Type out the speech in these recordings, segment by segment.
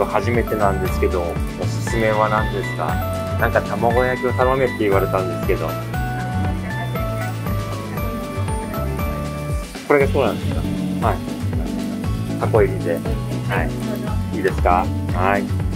僕初めてなんですけどおすすめは何ですか？なんか卵焼きを頼めって言われたんですけど。これがそうなんですか？はい。タコ入りで。はい。いいですか？はい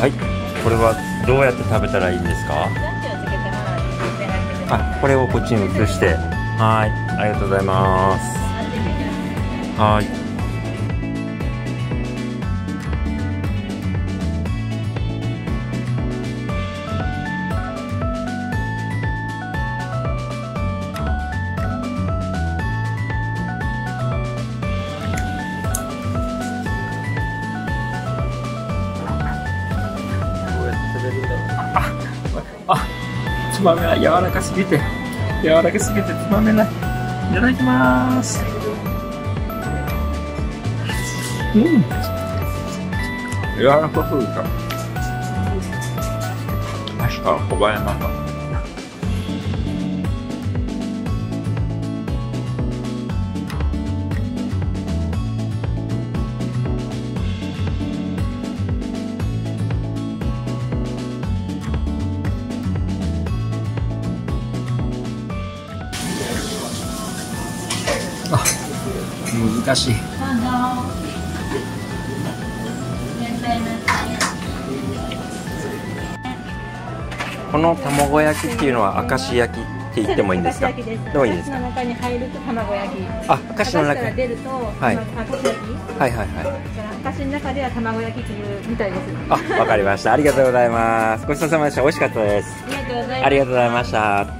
はい。これはどうやって食べたらいいんですか？あこれをこっちに移して。はい。ありがとうございます。はいつまめない柔らかすぎて柔らかすぎてつまめない。いただきます。うん。柔らかすぎた。明日は小林さん難しいこの卵焼きっていうのは明石焼きって言ってもいいんですか？でもいいですか？の中に入ると卵焼き。あ、明石の中から出ると、はい。はいはいはい。明石の中では卵焼きっていうみたいです。あ、わかりました。ありがとうございます。ごちそうさまでした。美味しかったです。ありがとうございます。ありがとうございました。